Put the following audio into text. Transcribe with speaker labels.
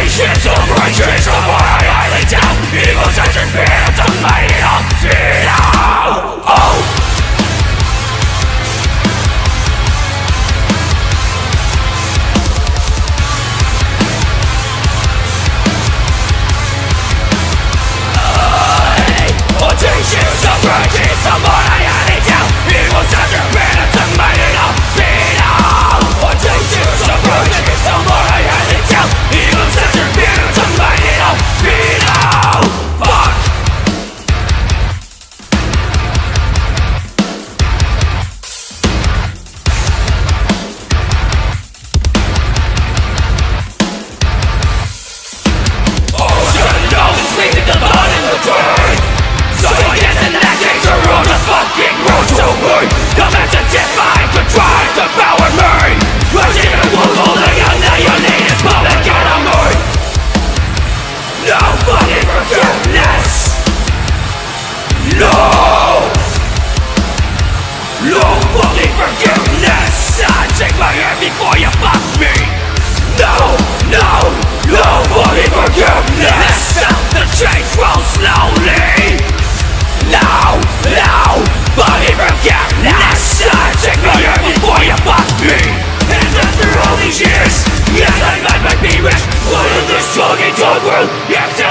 Speaker 1: Nations of righteous But in this fucking dark world? You have to